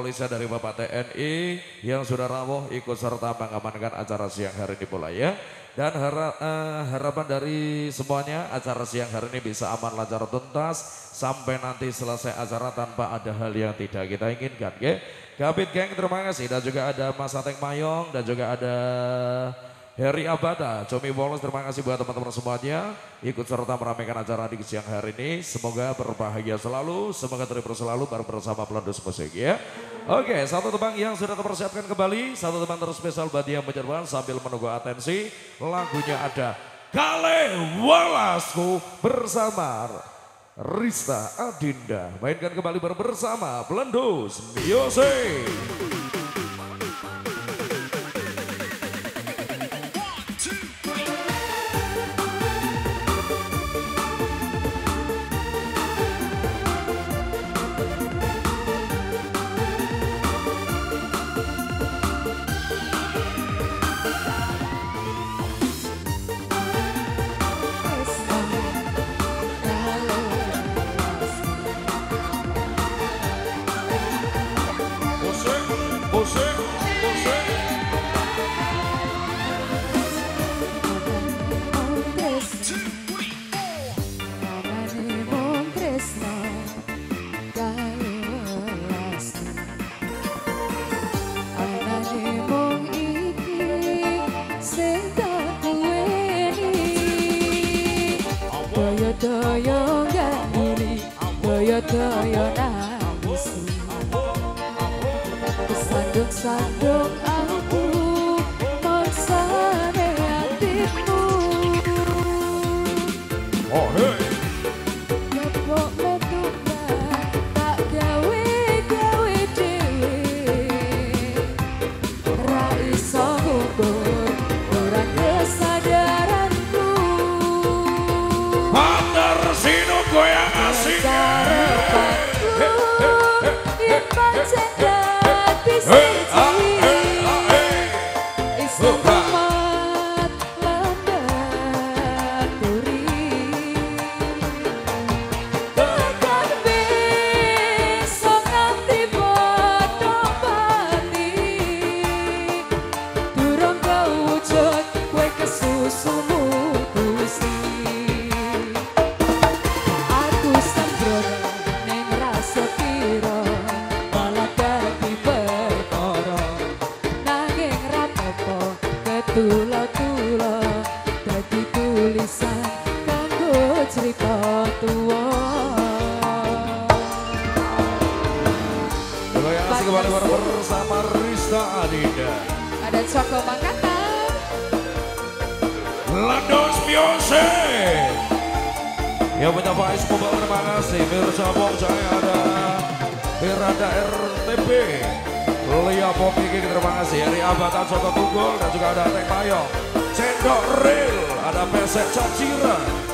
Polisi dari Bapak TNI yang sudah rawuh ikut serta mengamankan acara siang hari ini pula ya. Dan hara, uh, harapan dari semuanya acara siang hari ini bisa aman lancar tuntas sampai nanti selesai acara tanpa ada hal yang tidak kita inginkan. Ya. Kabit Geng terima kasih dan juga ada Mas Ateng Mayong dan juga ada Heri Abada, Comi Bolos, terima kasih buat teman-teman semuanya ikut serta meramaikan acara di siang hari ini. Semoga berbahagia selalu, semoga terhibur selalu bersama Pelandus Musik ya. Oke, satu tebang yang sudah terpersiapkan kembali, satu teman terus spesial buat yang menyeruan sambil menunggu atensi. Lagunya ada Kale Walasku bersama Rista Adinda. Mainkan kembali bersama Pelandus Music. Daya ganduli daya daya nangisi kesandung-sandung aku maksane hatimu. Oh hey Tula-tula Dadi tulisan Kanggo cerita tua. Goyang kembali bersama Rista Adinda. Ada Coko Mangkatan Landos Music Yang punya terima kasih Mirza Bong saya ada Miranda RTP Lia Popi terima kasih. Eri Abatan Soto Tunggul dan juga ada Teng Mayong Cendok Real ada Pesek Caciran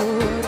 Oh.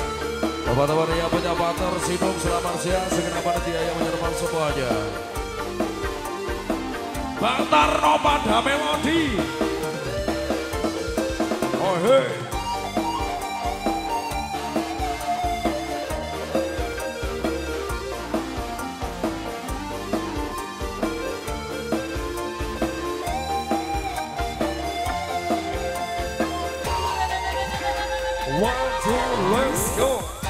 Bapak-bapak yang punya partner, sibuk selamat siang, segenap panitia yang menyerupan semuanya. Bang Tarno pada melodi. Oh hey. One, two, let's go!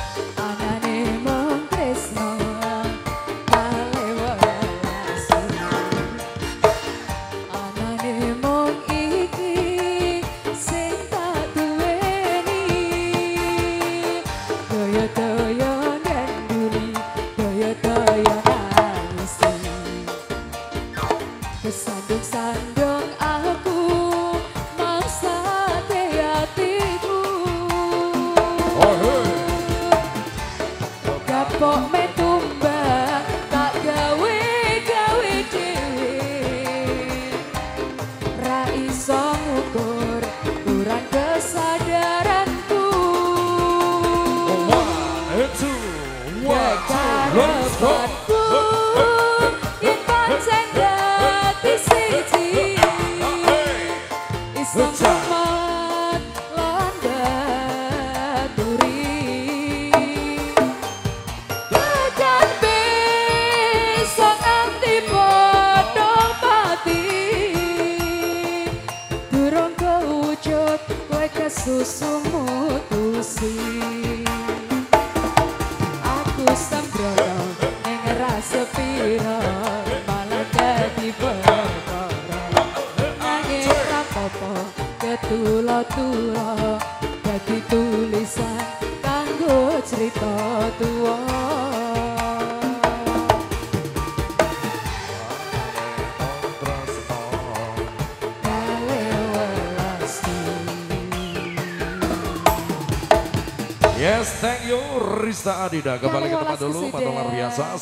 Yes, thank you Rista Adida. Kembali ke tempat dulu, patung luar biasa.